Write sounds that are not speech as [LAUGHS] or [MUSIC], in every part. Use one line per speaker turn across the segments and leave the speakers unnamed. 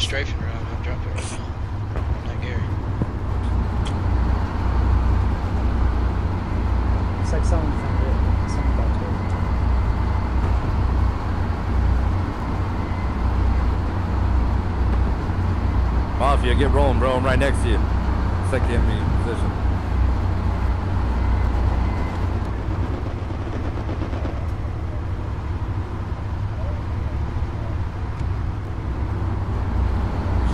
Strafing around, I'll drop it right now. I'm not Gary.
It's like someone from the someone about to.
Mafia, get rolling, bro. I'm right next to you. Second enemy position.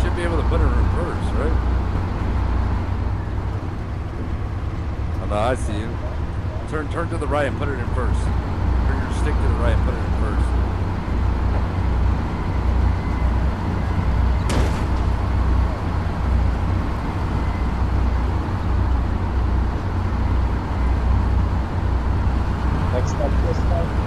Should be able to put it in reverse, right? Oh, no, I see you. Turn, turn to the right and put it in first. Turn your stick to the right and put it in first.
Next up, this time.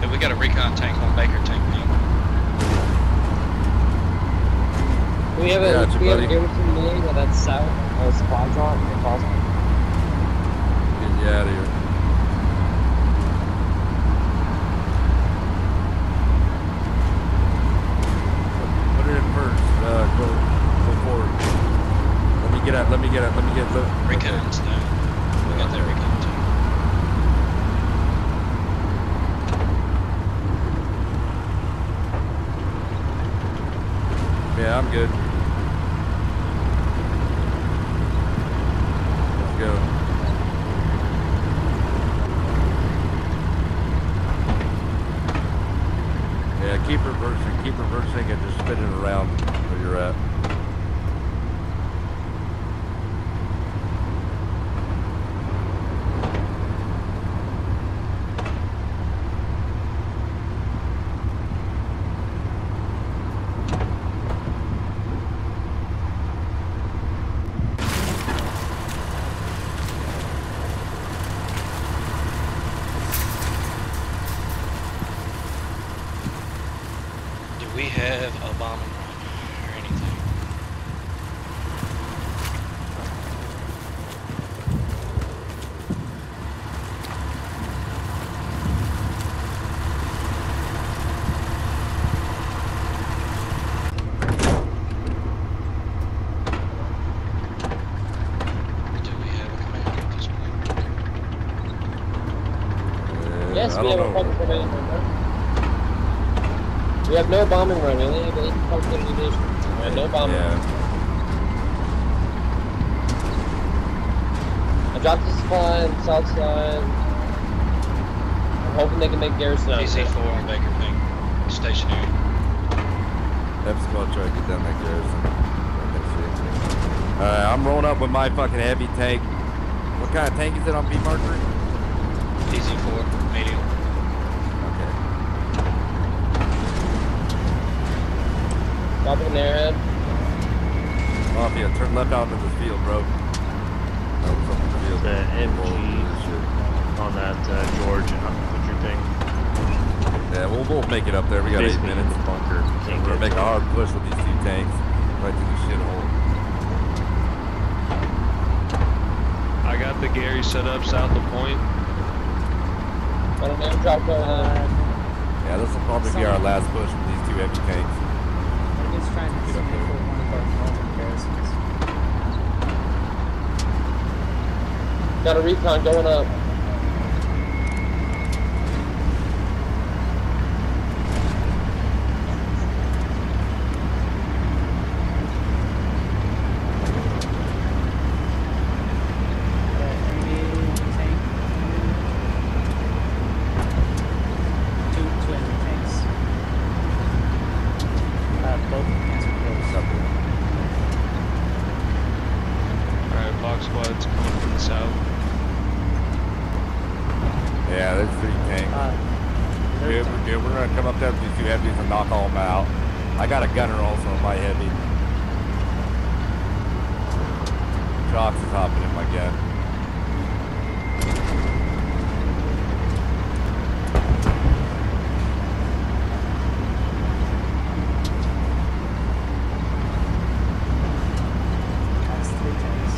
Hey, we got a recon tank on Baker tank ping.
We have a
Gotcha,
we have a
buddy.
garrison name that that's south of supply drop if possible.
Get you out of here. Put it in first. Uh, go, go forward. Let me get out. Let me get out. Let me get. Look.
Recon's down. We got that recon.
Yeah, I'm good. Let's go. Yeah, keep reversing, keep reversing and just spin it around where you're at.
We have a bombing run or anything? Do we have a commander at this point?
Uh,
Yes,
I
we have
don't
a
know.
Fucking command runner. We have no bombing run. We only have eight fucking munitions. We have no bombing run.
Yeah.
I dropped the supply on the south side. I'm hoping they can make garrison out of it.
PC4 on Baker Ping. Stationary.
F squad try to get down that garrison. Right next to it. Alright, I'm rolling up with my fucking heavy tank. What kind of tank is it on B Mercury?
PC4, medium.
Okay.
Dropping an airhead.
Mafia, turn left out into this field, bro. No, it's up in the field.
The MG.
Roll through this shit.
on that uh, George and Infantry thing.
Yeah, we'll, we'll make it up there. We got eight
Basically in
minutes.
bunker. Can't
We're
get
gonna make a hard push with these two tanks right through the shithole.
I got the Gary set up south of Point.
Got an airdrop going
Uh,
on.
Yeah, this will probably be our last push with these two heavy tanks.
I'm just trying to
Get up
see
there.
for one of our northern garrisons.
Got a recon going up.
Uh, enemy tank. Two, two enemy tanks. Uh, both answer close.
Alright, box squad's coming from the south.
Yeah, there's three tanks.
Uh, third
Good,
tank.
we're good. We're gonna come up there with these two heavies and knock all them out. I got a gunner also on my heavy. Shocks is hopping in my gun.
That's three tanks.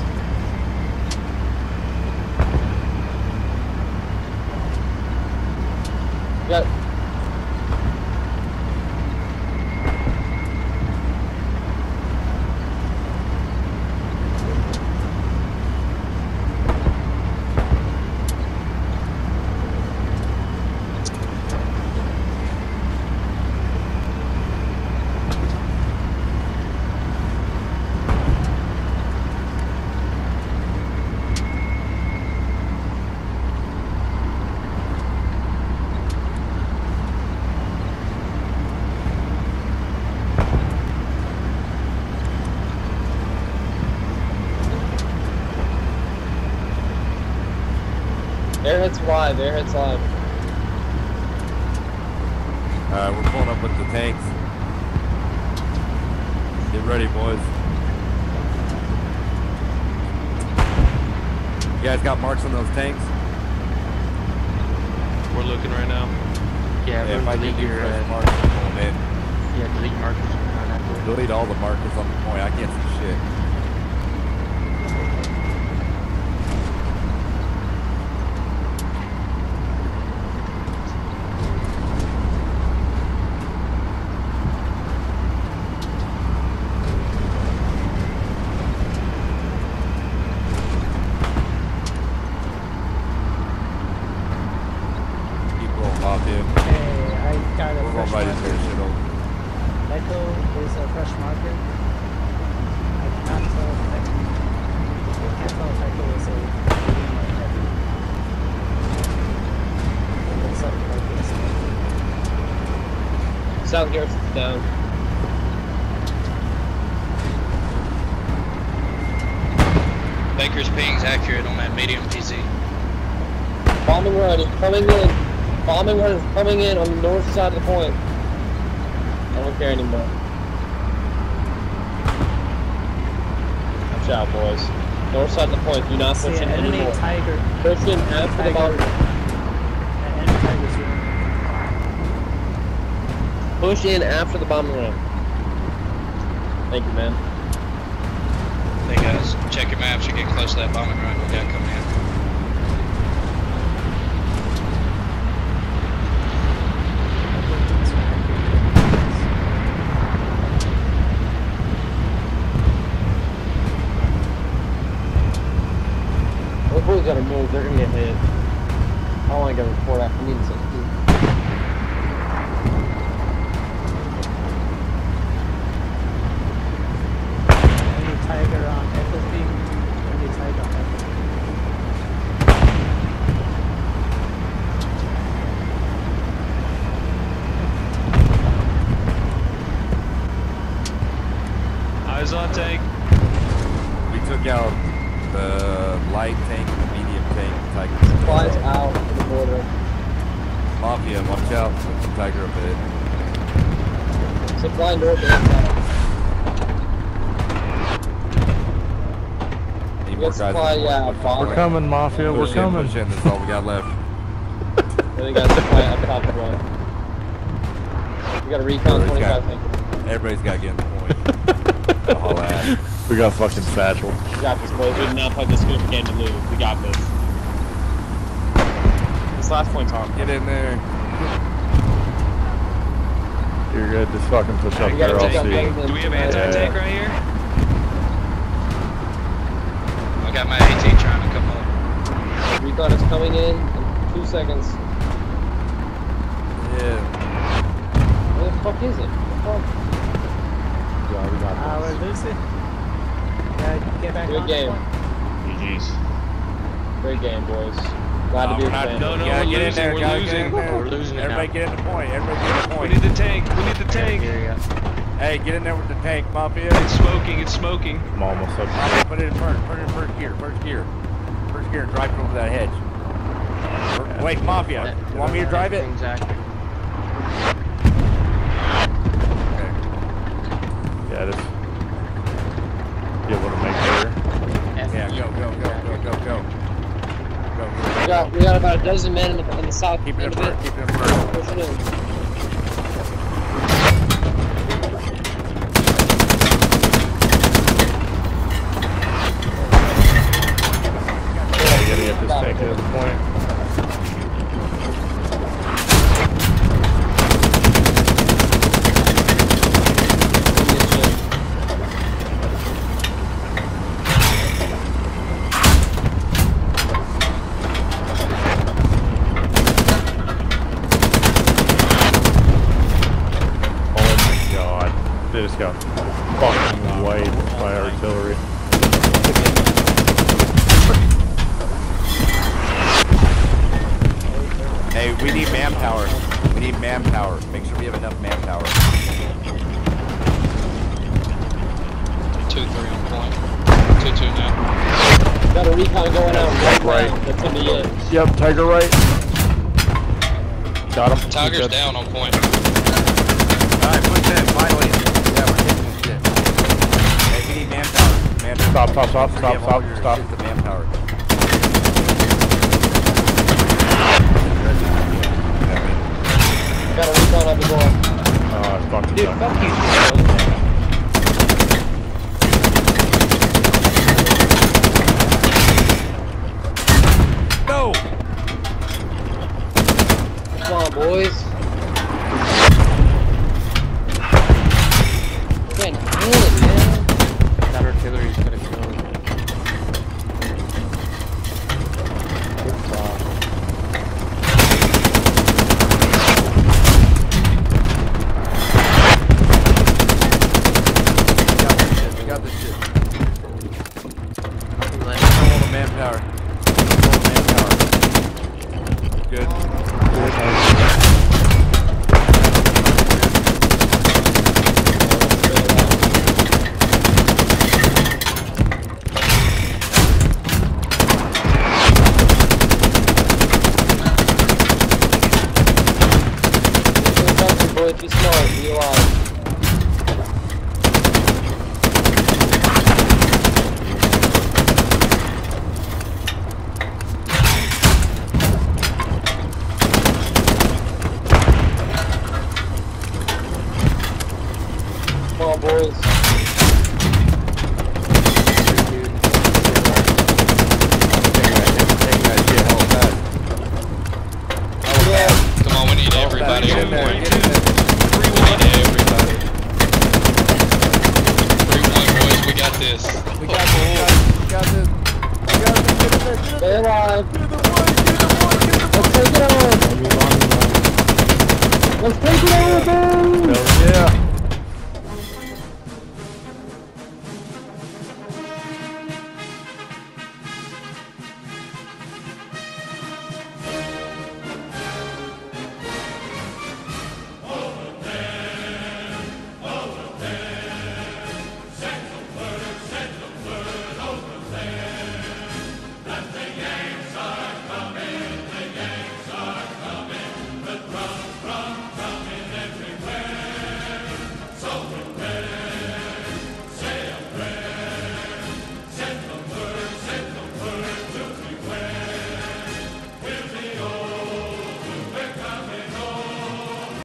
We got airheads live, airheads live.
Alright, we're pulling up with the tanks. Get ready, boys. You guys got marks on those tanks?
We're looking right now.
Yeah,
Yeah, if I
delete your,
fresh
uh,
marks, I'm
yeah, delete markers on that board.
Delete all the markers on the point. I can't see shit. Keep rolling off you.
Hey, I got a
We're
fresh
going right into
marker.
this shit oh. over.
Echo is a fresh marker. I cannot tell if Echo, I can't tell if Echo is a medium or heavy. It looks like like this.
South Garrison's down.
Baker's ping's accurate on that medium PC.
Bombing run is coming in. Bombing run is coming in on the north side of the point. I don't care anymore. Watch out, boys. North side of the point. Do not
See
push
an
in
enemy
anymore.
tiger.
Push in after the
Tiger.
bomb.
An enemy tiger's here.
Push in after the bombing run. Thank you, man.
Hey guys, check your maps. You're getting close to that bombing run we got coming in.
Those boys gotta move. They're gonna get hit. I don't want to get a report after meeting.
Enemy tiger on Echo Ping. Enemy tiger on Echo Ping.
Eyes on tank.
We took out the light tank, the medium tank, tiger.
Flies out of the border.
Mafia, watch out. There's a tiger up ahead.
Supply north.
Any more guys?
Supply, yeah, bomb.
We're coming, Mafia. We're
in,
coming.
Push in. That's all we got left.
Then [LAUGHS] we got supply up top of one. We got a recon
Where's
25
got-
tank.
Everybody's got to get in the point. Gotta [LAUGHS] ass.
We got fucking satchel.
We got this, boys. We did not play this good game to lose. We got this. This last point's on.
Get in there.
You're good. Just fucking push up there. I'll see.
better
Do we have anti-tank right here?
I got my AT trying to come up.
Recon is coming in in two seconds.
Yeah.
Where the fuck is it? What the fuck?
Yeah, we got
Ah,
this.
we're losing. Gotta get back
Good
on
game.
point.
GG's.
Great game, boys. Glad
No,
to be
we're not-
No, no,
Yeah,
we're
get in
losing,
there,
we're losing.
get in there.
We're losing it
Everybody
now.
get in the point. Everybody get in the point.
We need the tank. We need the tank.
Here,
Hey, get in there with the tank, Mafia.
It's smoking. It's smoking.
I'm almost up.
Mafia, put it in first. Put it in first gear. First gear. First gear and drive it over that hedge. Or- Wait, Mafia. You want me to drive it?
Exactly.
Okay.
Yeah, just be able to make sure.
F
Yeah,
go.
We got, we got about a dozen men in the, in the south.
Keep it in front. Keep it in
front. Push it in. Just got fucking wiped by artillery.
Hey, we need manpower. We need manpower. Make sure we have enough manpower.
Two, three on point. Two, two now.
Got a recon going out right,
Right.
now. That's in the end.
Yep, Tiger right. Got him.
Tiger's down on point.
Alright, push in. Finally. Yeah, we're hitting this shit. Hey, we need manpower. Manpower.
Stop, stop, stop,
Make sure
stop, stop, stop.
shit manpower.
Got a recon on the door.
Oh, it's fucking
Dude,
sucks.
fuck you.
No!
Come on, boys.
Manpower. The manpower. Good.
Be careful, boys. Be smart. Be alive. Come on, boys.
Take that shit hell fast.
Yeah.
Come on, we need everybody
Get
on
in there.
point.
Get in there.
We need everybody. Three, one, boys. We got this.
We got this. We got this. We got this. Get in there. Get in
Stay
there.
alive.
Get the one. Get the one. Get the
Let's take it on.
Maybe.
Let's take it on, boys.
Hell yeah.